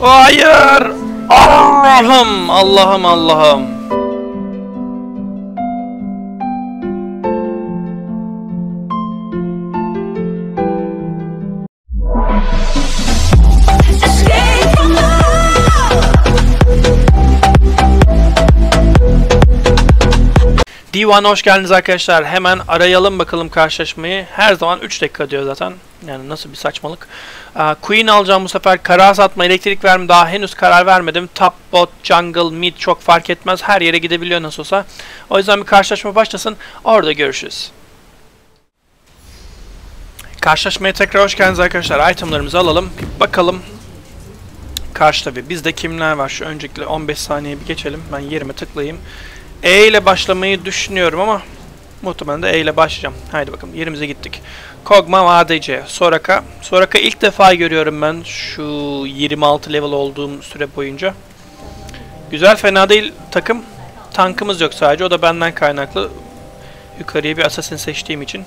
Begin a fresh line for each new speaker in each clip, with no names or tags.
Hayır! Allah'ım! Allah'ım Allah'ım! D1'a hoş geldiniz arkadaşlar. Hemen arayalım bakalım karşılaşmayı. Her zaman 3 dakika diyor zaten. Yani nasıl bir saçmalık. Queen alacağım bu sefer. Kara satma, elektrik verme daha henüz karar vermedim. Top, bot, jungle, mid çok fark etmez. Her yere gidebiliyor nasıl olsa. O yüzden bir karşılaşma başlasın. Orada görüşürüz. Karşılaşmaya tekrar hoş geldiniz arkadaşlar. Itemlarımızı alalım. Bir bakalım. Karşı tabi. Bizde kimler var? Şu öncelikle 15 saniye bir geçelim. Ben yerime tıklayayım. E ile başlamayı düşünüyorum ama muhtemelen de E ile başlayacağım. Haydi bakalım yerimize gittik. Kog'Maw ADC, Soraka. Soraka ilk defa görüyorum ben şu 26 level olduğum süre boyunca. Güzel fena değil takım. Tankımız yok sadece o da benden kaynaklı. Yukarıya bir assassin seçtiğim için.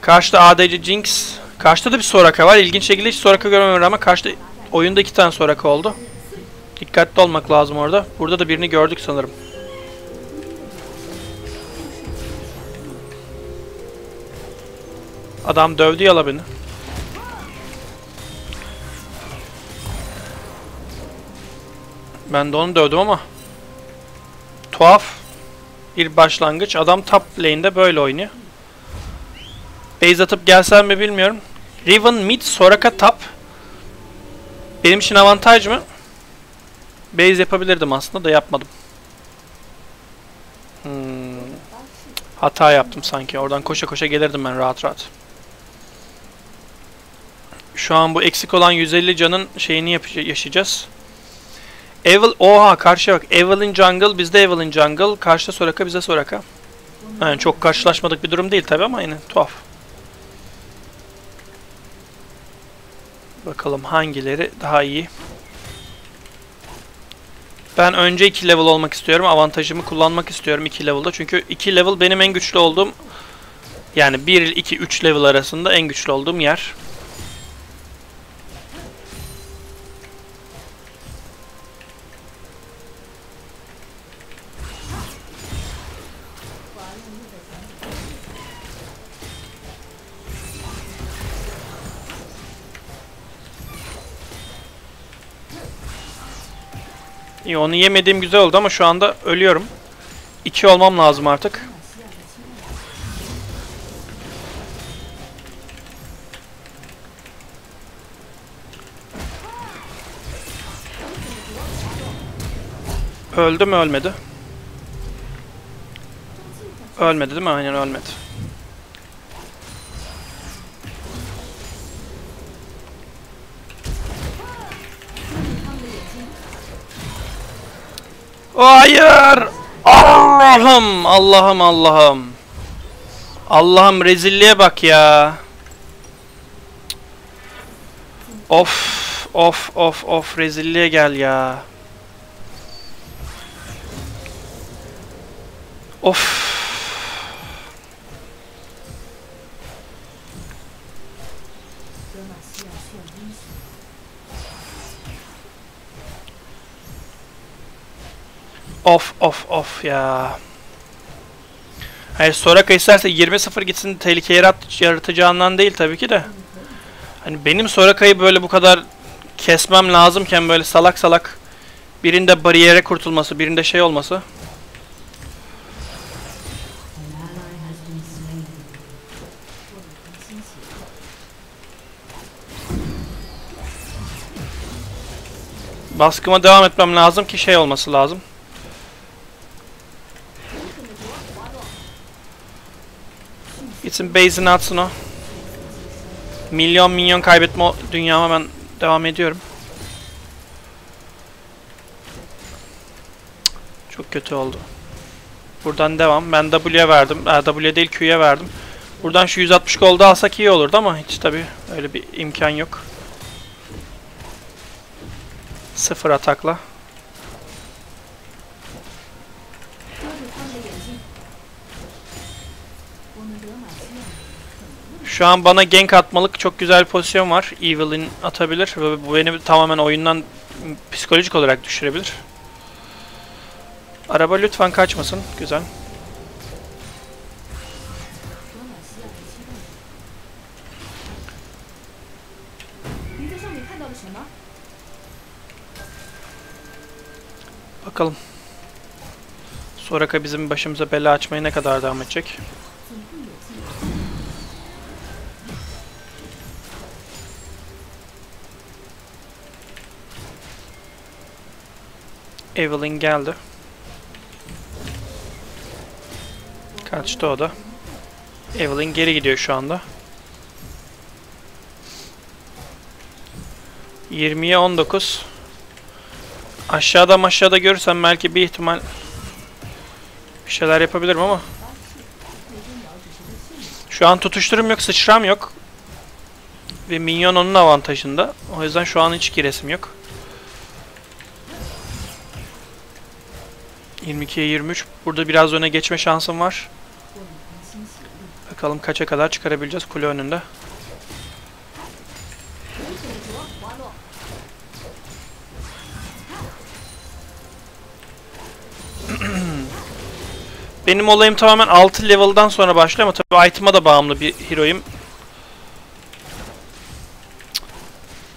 Karşıda ADC Jinx. Karşıda da bir Soraka var. İlginç şekilde hiç Soraka görmüyorum ama karşıda oyunda iki tane Soraka oldu. Dikkatli olmak lazım orada. Burada da birini gördük sanırım. Adam dövdü yala beni. Ben de onu dövdüm ama tuhaf bir başlangıç. Adam top lane'de böyle oynuyor. Base atıp gelsem mi bilmiyorum. Riven mid, Soraka top. Benim için avantaj mı? Base yapabilirdim aslında da yapmadım. Hmm. Hata yaptım sanki. Oradan koşa koşa gelirdim ben rahat rahat. Şu an bu eksik olan 150 canın şeyini yaşayacağız. Evil, oha karşıya bak. Evelyn Jungle, bizde Evelyn Jungle. Karşıda Soraka, bize Soraka. Yani çok karşılaşmadık bir durum değil tabi ama yine tuhaf. Bakalım hangileri daha iyi. Ben önce 2 level olmak istiyorum. Avantajımı kullanmak istiyorum 2 level'da. Çünkü 2 level benim en güçlü olduğum yani 1 2 3 level arasında en güçlü olduğum yer. İyi onu yemediğim güzel oldu ama şu anda ölüyorum. 2 olmam lazım artık. Öldü mü ölmedi? Ölmedi değil mi? Aynen ölmedi. Hayır! Allah'ım! Allah'ım Allah'ım! Allah'ım rezilliğe bak ya. Of of of of rezilliğe gel ya. Of. Of of of ya. Hayır Soraka isterse 20-0 gitsin tehlike yarat yaratacağından değil tabii ki de. Hani benim Soraka'yı böyle bu kadar kesmem lazımken böyle salak salak birinde bariyere kurtulması, birinde şey olması. Baskıma devam etmem lazım ki şey olması lazım. Gitsin base'ini atsın o. Milyon milyon kaybetme dünyama ben devam ediyorum. Çok kötü oldu. Buradan devam. Ben W'ye verdim. Aa, W değil Q'ye verdim. Buradan şu 160 golda alsak iyi olurdu ama hiç tabi öyle bir imkan yok. Sıfır atakla. Şu an bana gank atmalık çok güzel bir pozisyon var. Evil'in atabilir ve bu beni tamamen oyundan psikolojik olarak düşürebilir. Araba lütfen kaçmasın. Güzel. Bakalım. Soraka bizim başımıza bela açmayı ne kadar devam edecek? Evelyn geldi. Kaçtı o da. Evelyn geri gidiyor şu anda. 20'ye 19. Aşağıda aşağıda görürsem belki bir ihtimal bir şeyler yapabilirim ama şu an tutuşturum yok, sıçram yok. Ve minyon onun avantajında. O yüzden şu an hiç giresim yok. 22'ye 23. Burada biraz öne geçme şansım var. Bakalım kaça kadar çıkarabileceğiz kule önünde. Benim olayım tamamen 6 level'dan sonra başlıyor ama tabii item'a da bağımlı bir hero'yum.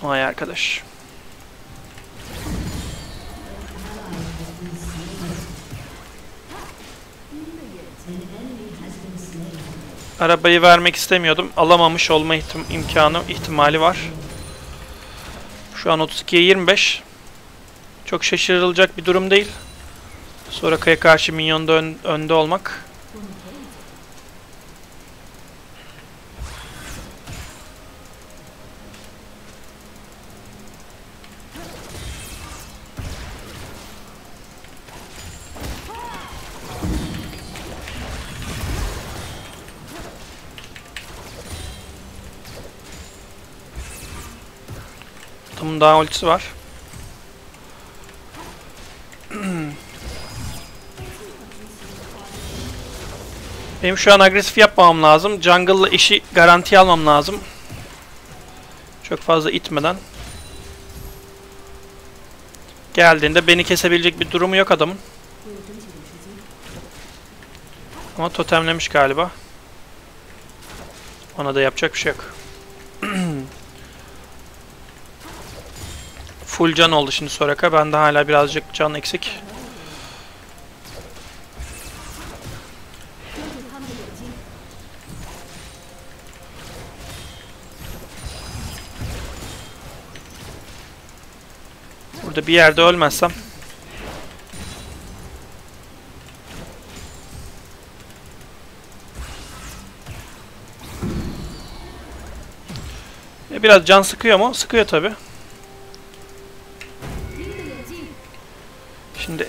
Vay arkadaş. Arabayı vermek istemiyordum. Alamamış olma ihtim- imkanı, ihtimali var. Şu an 32'ye 25. Çok şaşırılacak bir durum değil. Soraka'ya karşı minyonda ön- önde olmak. Adamın daha ultisi var. Benim şu an agresif yapmamam lazım. Jungle'la işi garantiye almam lazım. Çok fazla itmeden. Geldiğinde beni kesebilecek bir durumu yok adamın. Ama totemlemiş galiba. Ona da yapacak bir şey yok. Full can oldu şimdi Soraka. Bende hala birazcık can eksik. Burada bir yerde ölmezsem. E, Biraz can sıkıyor mu? Sıkıyor tabi.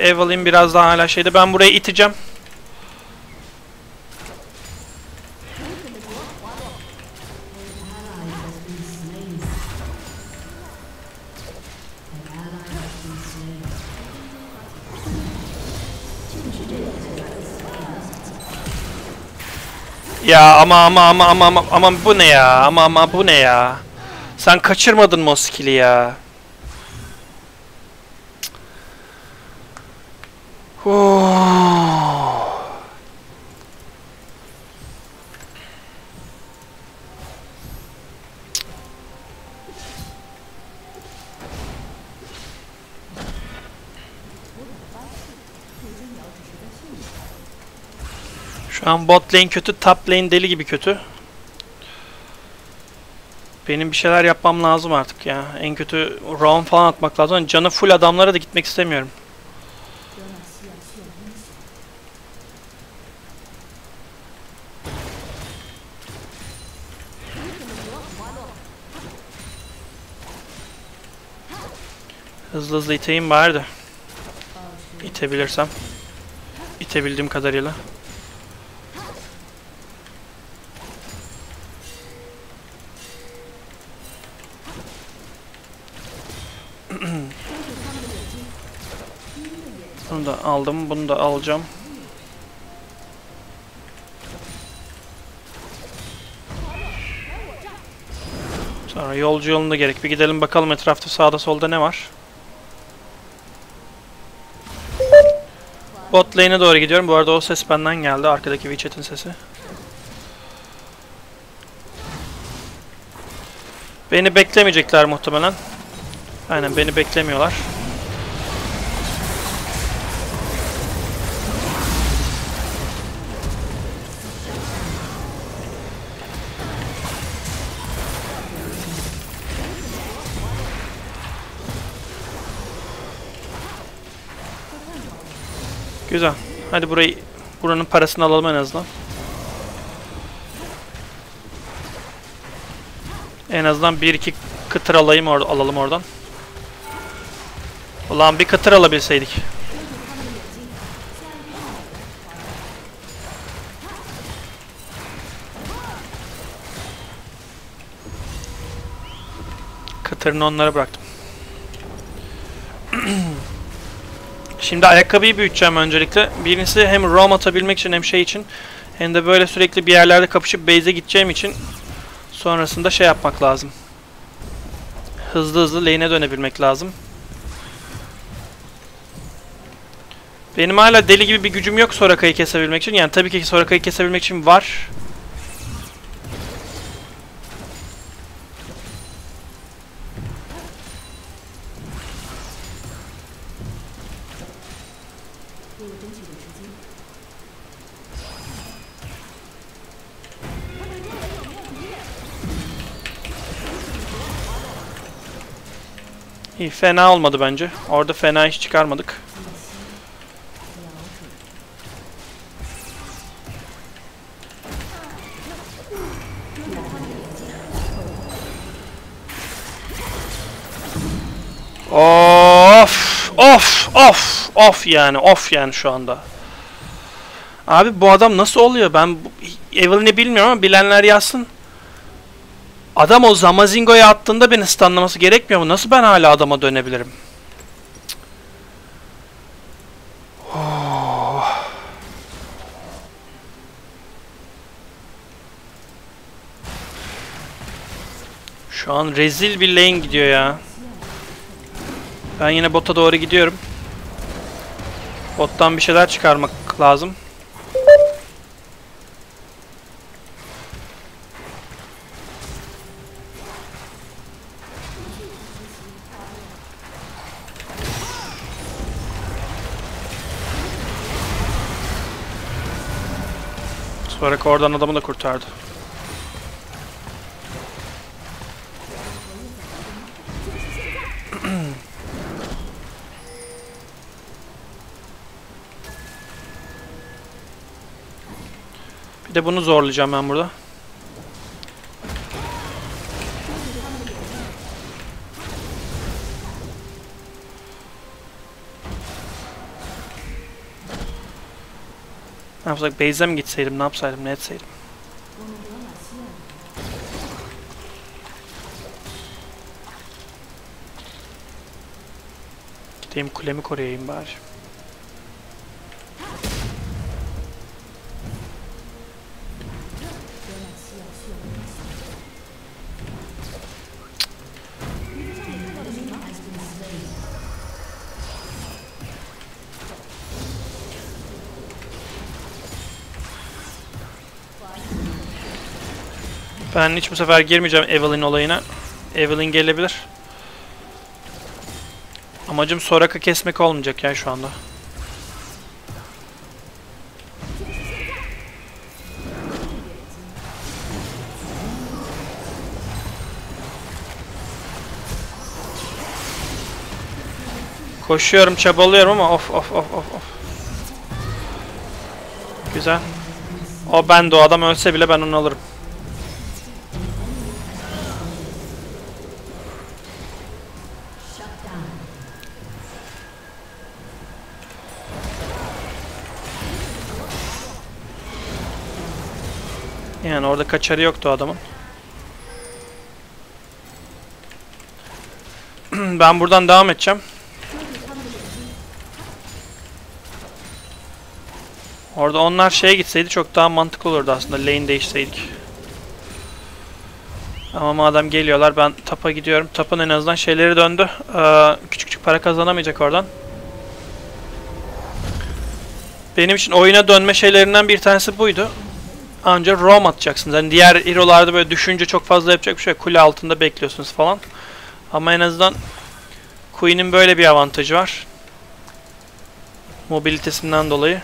Şimdi Evelyn biraz daha hala şeyde. Ben burayı iteceğim. Ya ama ama ama ama ama bu ne ya? Ama ama bu ne ya? Sen kaçırmadın mı o skill'i ya? Şu an bot lane kötü, top lane deli gibi kötü. Benim bir şeyler yapmam lazım artık ya. En kötü round falan atmak lazım. Canı full adamlara da gitmek istemiyorum. Hızlı hızlı iteyim bari de. İtebilirsem. İtebildiğim kadarıyla. Aldım, bunu da alacağım. Sonra yolcu yolunda gerek. Bir gidelim bakalım etrafta sağda solda ne var. Bot lane'e doğru gidiyorum. Bu arada o ses benden geldi. Arkadaki WeChat'in sesi. Beni beklemeyecekler muhtemelen. Aynen beni beklemiyorlar. Güzel. Hadi burayı buranın parasını alalım en azından. En azından bir iki kıtır alayım or alalım oradan. Ulan bir kıtır alabilseydik. Kıtırını onlara bıraktım. Şimdi ayakkabıyı büyüteceğim öncelikle. Birincisi hem roam atabilmek için hem şey için hem de böyle sürekli bir yerlerde kapışıp base'e gideceğim için sonrasında şey yapmak lazım. Hızlı hızlı lane'e dönebilmek lazım. Benim hala deli gibi bir gücüm yok Soraka'yı kesebilmek için. Yani tabii ki Soraka'yı kesebilmek için var. İyi fena olmadı bence. Orada fena iş çıkarmadık. Of, of, of, of yani, of yani şu anda. Abi bu adam nasıl oluyor? Ben Evelyn'i bilmiyorum ama bilenler yazsın. Adam o Zamazingo'ya attığında beni stunlaması gerekmiyor mu? Nasıl ben hala adama dönebilirim? Oh. Şu an rezil bir lane gidiyor ya. Ben yine bota doğru gidiyorum. Bottan bir şeyler çıkarmak lazım. Oradan adamı da kurtardı. Bir de bunu zorlayacağım ben burada. Ne yapsak? Base'e mi gitseydim? Ne yapsaydım? Ne etseydim? Gideyim kulemi koruyayım bari. Ben hiç bu sefer girmeyeceğim Evelyn olayına. Evelyn gelebilir. Amacım Soraka kesmek olmayacak ya şu anda. Koşuyorum, çabalıyorum ama of of of of of. Güzel. O ben de o adam ölse bile ben onu alırım. Orada kaçarı yoktu adamın. ben buradan devam edeceğim. Orada onlar şeye gitseydi çok daha mantıklı olurdu aslında. Lane değişseydik. Ama madem geliyorlar ben tapa gidiyorum. Tapın en azından şeyleri döndü. Ee, küçük küçük para kazanamayacak oradan. Benim için oyuna dönme şeylerinden bir tanesi buydu. Anca roam atacaksınız. Hani diğer hero'larda böyle düşünce çok fazla yapacak bir şey. Kule altında bekliyorsunuz falan. Ama en azından Queen'in böyle bir avantajı var. Mobilitesinden dolayı.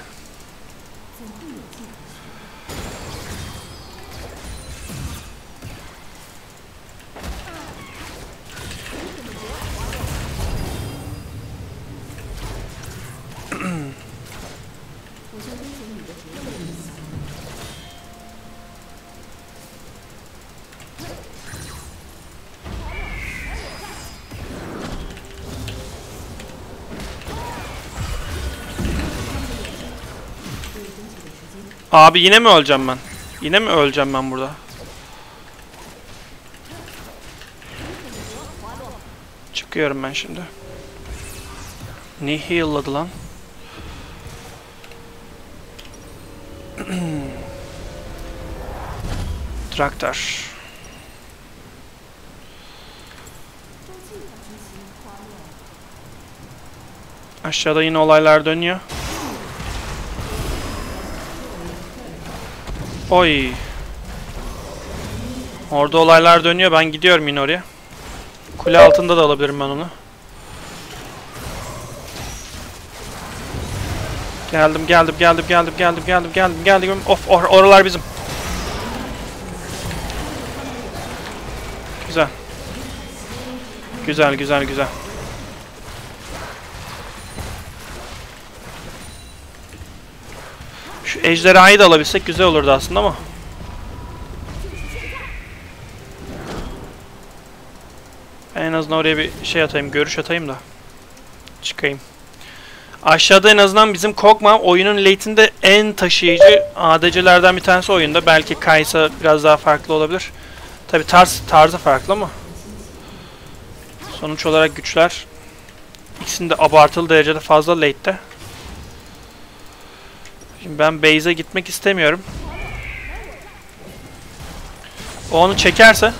Abi yine mi öleceğim ben? Yine mi öleceğim ben burada? Çıkıyorum ben şimdi. Ne heal'ladı lan? Traktör. Aşağıda yine olaylar dönüyor. Oy. Orada olaylar dönüyor. Ben gidiyorum yine oraya. Kule altında da alabilirim ben onu. Geldim, geldim, geldim, geldim, geldim, geldim, geldim, geldim. Of, or oralar bizim. Güzel. Güzel, güzel, güzel. Ejderhayı da alabilsek güzel olurdu aslında ama. Ben en azından oraya bir şey atayım, görüş atayım da. Çıkayım. Aşağıda en azından bizim Kog'Maw oyunun late'inde en taşıyıcı ADC'lerden bir tanesi oyunda. Belki Kaysa biraz daha farklı olabilir. Tabi tarz, tarzı farklı ama. Sonuç olarak güçler ikisinde abartılı derecede fazla late'te. Şimdi ben base'e gitmek istemiyorum. O onu çekerse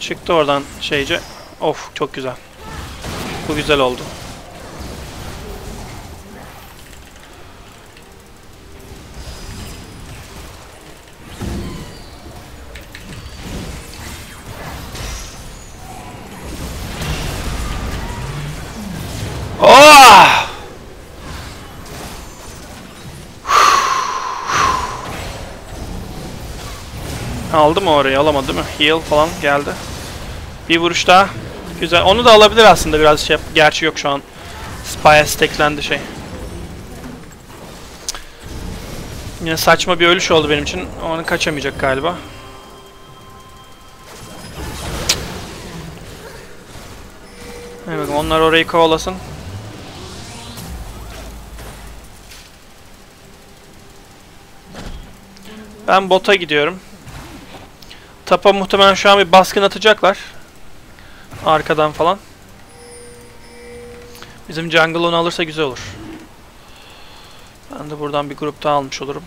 Çıktı oradan şeyce. Of çok güzel. Bu güzel oldu. Aldı mı orayı? Alamadı mi? Heal falan geldi. Bir vuruş daha. Güzel. Onu da alabilir aslında biraz şey. Gerçi yok şu an. Spy'a stacklendi şey. Yine saçma bir ölüş oldu benim için. Onu kaçamayacak galiba. Evet onlar orayı kovalasın. Ben bota gidiyorum. Tapa muhtemelen şu an bir baskın atacaklar. Arkadan falan. Bizim jungle onu alırsa güzel olur. Ben de buradan bir grup daha almış olurum.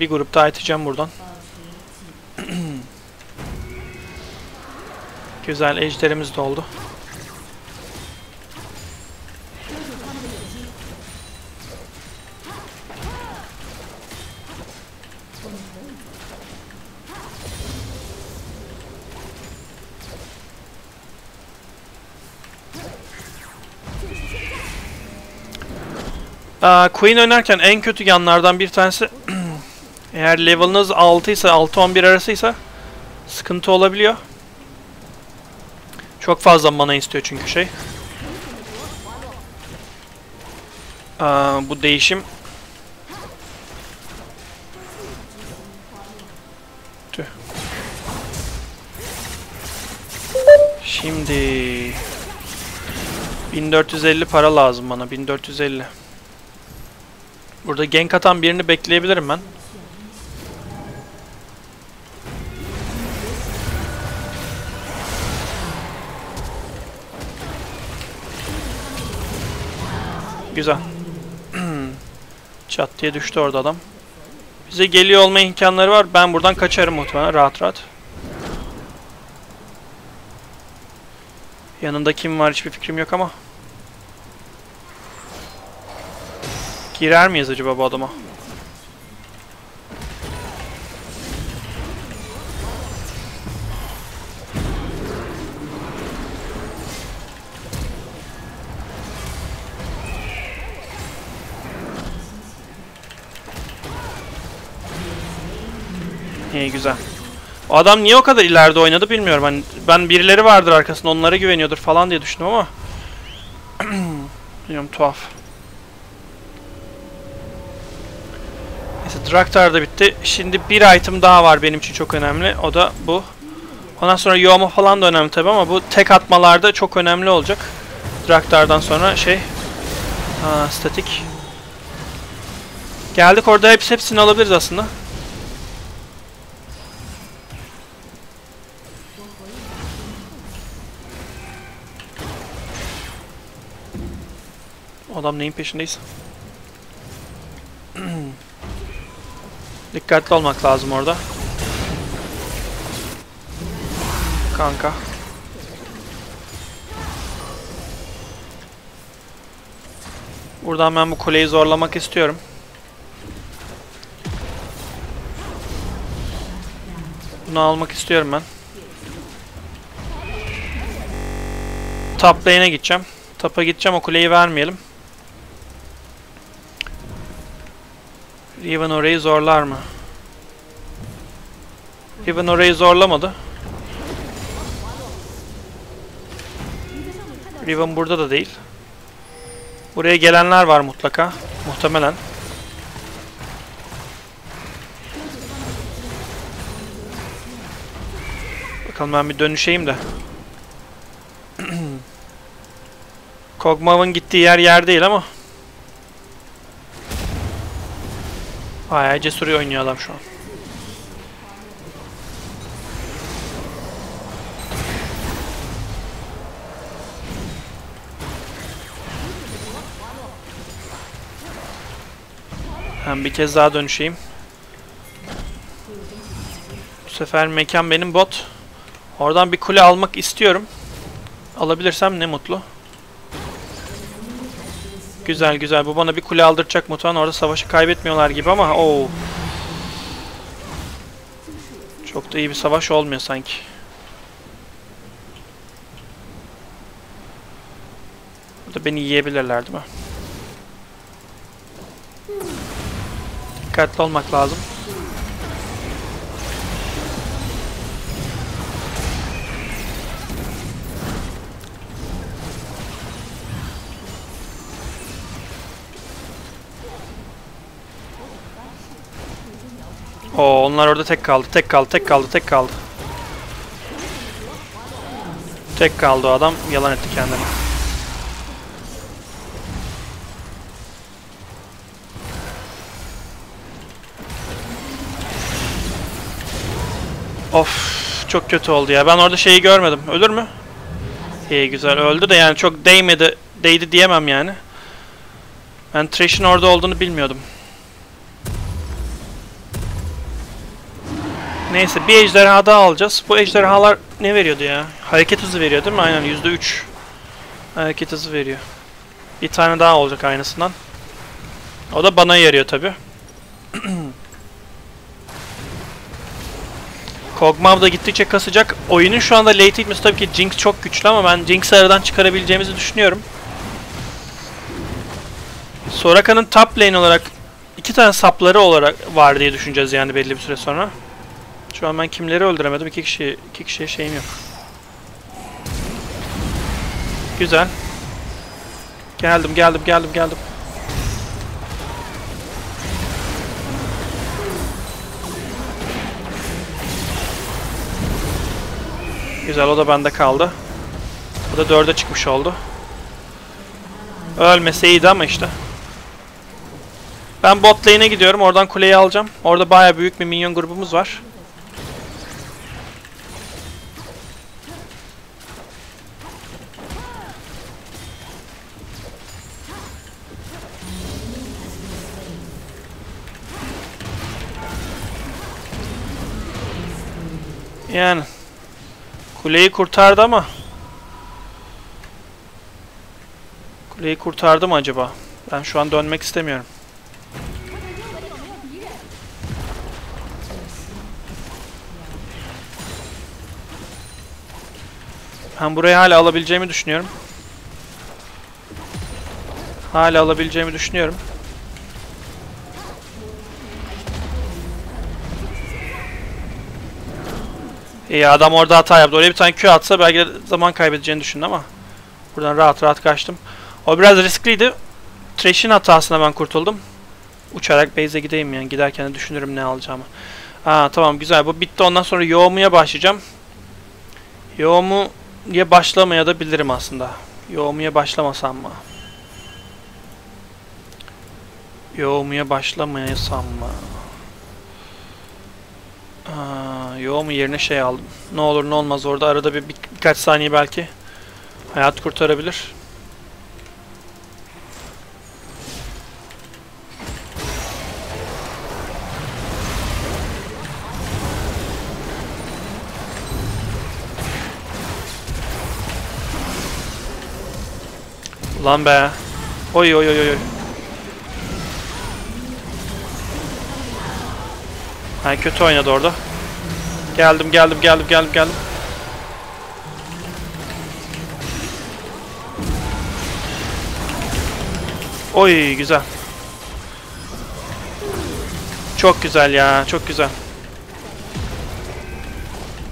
Bir grup daha iteceğim buradan. Güzel ejderimiz de oldu. Aa, Queen oynarken en kötü yanlardan bir tanesi eğer level'ınız 6 ise 6-11 arasıysa sıkıntı olabiliyor. Çok fazla mana istiyor çünkü şey. Aa, bu değişim Tüh. Şimdi 1450 para lazım bana 1450 Burada gank atan birini bekleyebilirim ben. Güzel. Çat diye düştü orada adam. Bize geliyor olma imkanları var. Ben buradan kaçarım muhtemelen rahat rahat. Yanında kim var hiçbir fikrim yok ama. Girer miyiz acaba bu adama? Güzel. O adam niye o kadar ileride oynadı bilmiyorum. Hani ben birileri vardır arkasında onlara güveniyordur falan diye düşündüm ama. Bilmiyorum tuhaf. Neyse Draktar da bitti. Şimdi bir item daha var benim için çok önemli. O da bu. Ondan sonra Yoma falan da önemli tabi ama bu tek atmalarda çok önemli olacak. Draktar'dan sonra şey... Aa, statik. Geldik orada hepsi hepsini alabiliriz aslında. Adam neyin peşindeyiz? Dikkatli olmak lazım orada. Kanka. Buradan ben bu kuleyi zorlamak istiyorum. Bunu almak istiyorum ben. Top gideceğim. Tapa gideceğim o kuleyi vermeyelim. Riven orayı zorlar mı? Riven orayı zorlamadı. Riven burada da değil. Buraya gelenler var mutlaka. Muhtemelen. Bakalım ben bir dönüşeyim de. Kog'Maw'ın gittiği yer yer değil ama. Bayağı cesur oynuyor adam şu an. Ben bir kez daha dönüşeyim. Bu sefer mekan benim bot. Oradan bir kule almak istiyorum. Alabilirsem ne mutlu. Güzel güzel. Bu bana bir kule aldıracak muhtemelen. Orada savaşı kaybetmiyorlar gibi ama o Çok da iyi bir savaş olmuyor sanki. Burada beni yiyebilirler değil mi? Dikkatli olmak lazım. Oo, onlar orada tek kaldı, tek kaldı, tek kaldı, tek kaldı. Tek kaldı o adam, yalan etti kendini. Of, çok kötü oldu ya. Ben orada şeyi görmedim. Ölür mü? İyi güzel öldü de yani çok değmedi, değdi diyemem yani. Ben Trash'in orada olduğunu bilmiyordum. Neyse bir ejderha daha alacağız. Bu ejderhalar ne veriyordu ya? Hareket hızı veriyor değil mi? Aynen %3. Hareket hızı veriyor. Bir tane daha olacak aynısından. O da bana yarıyor tabi. Kog'Maw da gittikçe kasacak. Oyunun şu anda late hitmesi tabii ki Jinx çok güçlü ama ben Jinx'i aradan çıkarabileceğimizi düşünüyorum. Soraka'nın top lane olarak iki tane sapları olarak var diye düşüneceğiz yani belli bir süre sonra. Şu an ben kimleri öldüremedim? İki kişi, iki kişiye şeyim yok. Güzel. Geldim, geldim, geldim, geldim. Güzel, o da bende kaldı. Bu da dörde çıkmış oldu. Ölmese iyiydi ama işte. Ben bot lane'e gidiyorum. Oradan kuleyi alacağım. Orada baya büyük bir minyon grubumuz var. Yani kuleyi kurtardı ama kuleyi kurtardı mı acaba? Ben şu an dönmek istemiyorum. Ben burayı hala alabileceğimi düşünüyorum. Hala alabileceğimi düşünüyorum. İyi adam orada hata yaptı. Oraya bir tane Q atsa belki zaman kaybedeceğini düşündü ama buradan rahat rahat kaçtım. O biraz riskliydi. Trash'in hatasına ben kurtuldum. Uçarak base'e gideyim yani. Giderken de düşünürüm ne alacağımı. Aa tamam güzel. Bu bitti. Ondan sonra yoğumuya başlayacağım. Yoğumuya başlamaya da bilirim aslında. Yoğumuya başlamasam mı? Yoğumuya başlamayasam mı? Aa, yoğumu yerine şey aldım. Ne olur ne olmaz orada arada bir, bir birkaç saniye belki hayat kurtarabilir. Lan be. Oy oy oy oy. Ha kötü oynadı orada. Geldim geldim geldim geldim geldim. Oy güzel. Çok güzel ya çok güzel.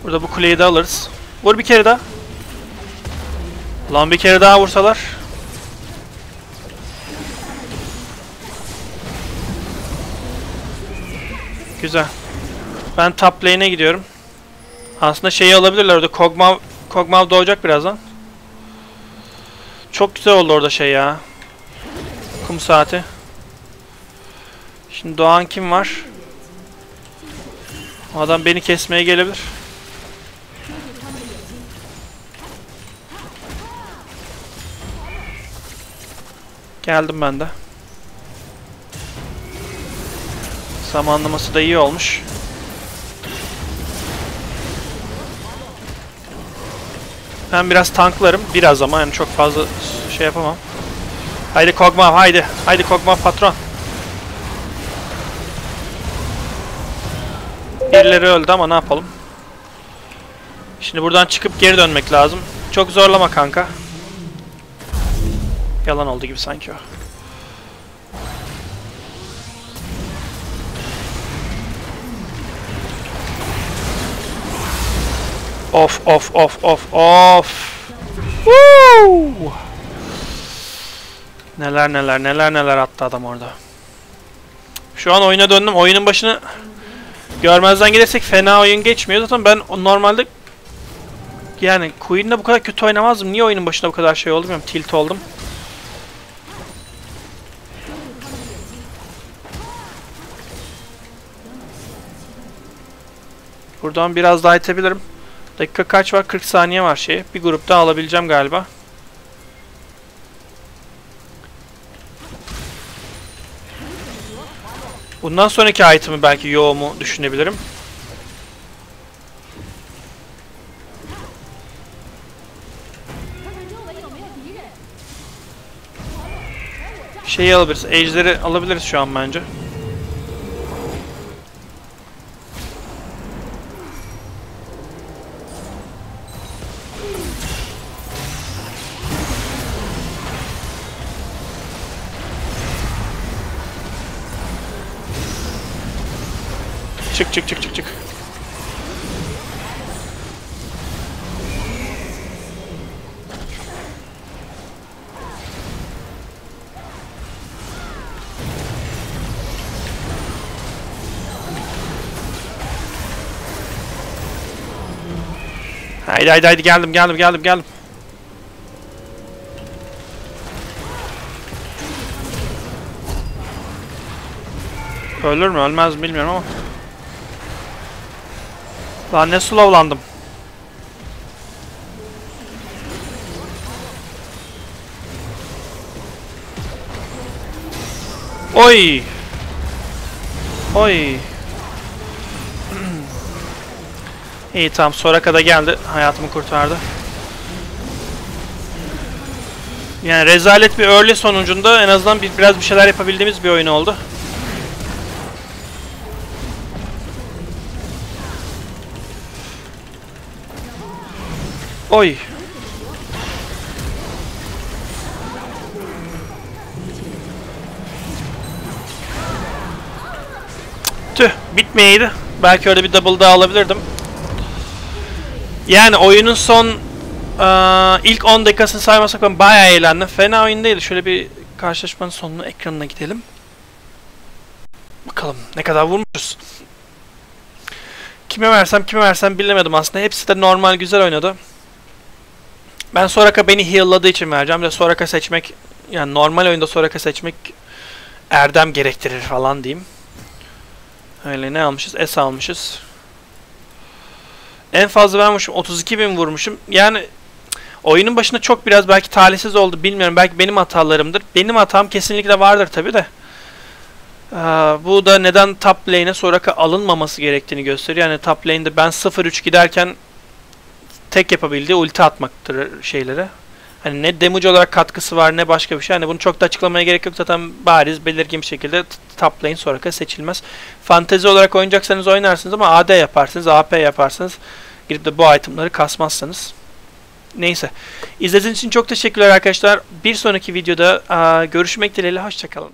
Burada bu kuleyi de alırız. Vur bir kere daha. Lan bir kere daha vursalar. Güzel. Ben top lane'e gidiyorum. Aslında şeyi alabilirler orada. Kog'Maw, Kog'Maw doğacak birazdan. Çok güzel oldu orada şey ya. Kum saati. Şimdi doğan kim var? O adam beni kesmeye gelebilir. Geldim ben de. Zamanlaması da iyi olmuş. Ben biraz tanklarım. Biraz ama yani çok fazla şey yapamam. Haydi Kog'Maw haydi. Haydi Kog'Maw patron. Birileri öldü ama ne yapalım. Şimdi buradan çıkıp geri dönmek lazım. Çok zorlama kanka. Yalan oldu gibi sanki o. Of of of of of. Woo! Neler neler neler neler attı adam orada. Şu an oyuna döndüm. Oyunun başını görmezden gelirsek fena oyun geçmiyor. Zaten ben normalde yani Queen'le bu kadar kötü oynamazdım. Niye oyunun başında bu kadar şey oldu bilmiyorum. Tilt oldum. Buradan biraz daha itebilirim. Dakika kaç var? 40 saniye var şey. Bir grupta alabileceğim galiba. Bundan sonraki item'ı belki yoğumu düşünebilirim. Şeyi alabiliriz. Ejder'i alabiliriz şu an bence. Çık çık çık çık çık. Haydi haydi haydi geldim geldim geldim geldim. Ölür mü ölmez mi bilmiyorum ama. Lan ne slowlandım. Oy. Oy. İyi tamam Soraka da geldi. Hayatımı kurtardı. Yani rezalet bir early sonucunda en azından bir, biraz bir şeyler yapabildiğimiz bir oyun oldu. Oy. Tüh bitmeyeydi. Belki öyle bir double daha alabilirdim. Yani oyunun son eee, ilk 10 dakikasını saymasak ben bayağı eğlendim. Fena oyun değildi. Şöyle bir karşılaşmanın sonunu ekranına gidelim. Bakalım ne kadar vurmuşuz. Kime versem kime versem bilemedim aslında. Hepsi de normal güzel oynadı. Ben Soraka beni heal'ladığı için vereceğim de Soraka seçmek yani normal oyunda Soraka seçmek erdem gerektirir falan diyeyim. Öyle ne almışız? S almışız. En fazla ben vurmuşum. 32 bin vurmuşum. Yani oyunun başında çok biraz belki talihsiz oldu. Bilmiyorum. Belki benim hatalarımdır. Benim hatam kesinlikle vardır tabi de. Ee, bu da neden top lane'e Soraka alınmaması gerektiğini gösteriyor. Yani top lane'de ben 0-3 giderken tek yapabildiği ulti atmaktır şeylere. Hani ne damage olarak katkısı var ne başka bir şey. Hani bunu çok da açıklamaya gerek yok zaten bariz belirgin bir şekilde top lane Soraka seçilmez. Fantezi olarak oynayacaksanız oynarsınız ama AD yaparsınız, AP yaparsınız. Gidip de bu itemları kasmazsanız. Neyse. İzlediğiniz için çok teşekkürler arkadaşlar. Bir sonraki videoda görüşmek dileğiyle. Hoşçakalın.